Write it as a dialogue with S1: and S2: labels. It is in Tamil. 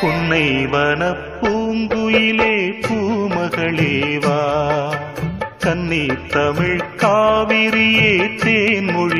S1: புன்னை வனப்பூங்குயிலே பூமகளேவா கன்னி தமிழ் காவிரியே தேன்மொழி